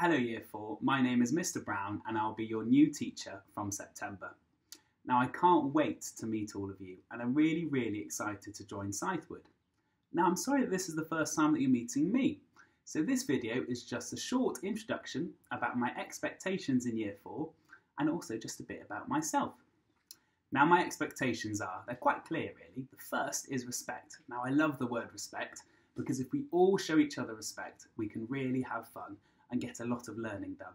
Hello Year 4, my name is Mr Brown and I'll be your new teacher from September. Now I can't wait to meet all of you and I'm really really excited to join Scythewood. Now I'm sorry that this is the first time that you're meeting me, so this video is just a short introduction about my expectations in Year 4 and also just a bit about myself. Now my expectations are, they're quite clear really. The first is respect. Now I love the word respect because if we all show each other respect, we can really have fun and get a lot of learning done.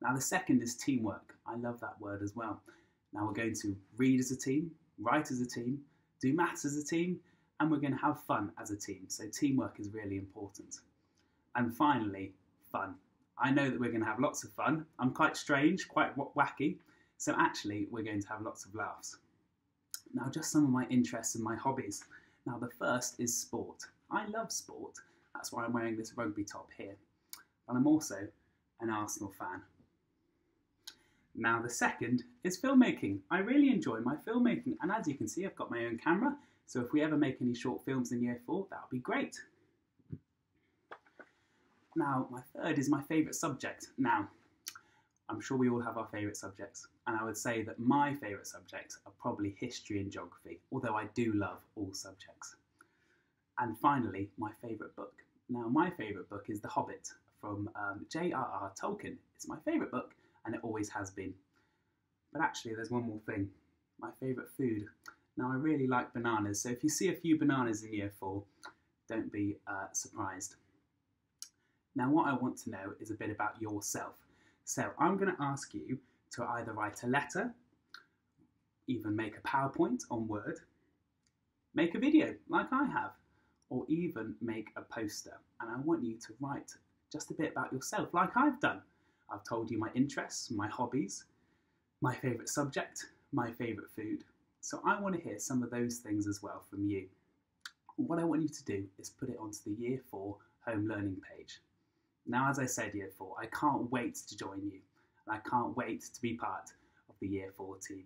Now, the second is teamwork. I love that word as well. Now, we're going to read as a team, write as a team, do maths as a team, and we're going to have fun as a team. So, teamwork is really important. And finally, fun. I know that we're going to have lots of fun. I'm quite strange, quite wacky, so actually, we're going to have lots of laughs. Now, just some of my interests and my hobbies. Now, the first is sport. I love sport. That's why I'm wearing this rugby top here and I'm also an Arsenal fan. Now, the second is filmmaking. I really enjoy my filmmaking, and as you can see, I've got my own camera. So, if we ever make any short films in year four, that would be great. Now, my third is my favourite subject. Now, I'm sure we all have our favourite subjects, and I would say that my favourite subjects are probably history and geography, although I do love all subjects. And finally, my favourite book. Now, my favourite book is The Hobbit from um, J.R.R. Tolkien. It's my favourite book, and it always has been. But actually, there's one more thing. My favourite food. Now, I really like bananas, so if you see a few bananas in year four, don't be uh, surprised. Now, what I want to know is a bit about yourself. So, I'm going to ask you to either write a letter, even make a PowerPoint on Word, make a video like I have, or even make a poster. And I want you to write just a bit about yourself, like I've done. I've told you my interests, my hobbies, my favourite subject, my favourite food. So I want to hear some of those things as well from you. What I want you to do is put it onto the Year 4 home learning page. Now, as I said, Year 4, I can't wait to join you, and I can't wait to be part of the Year 4 team.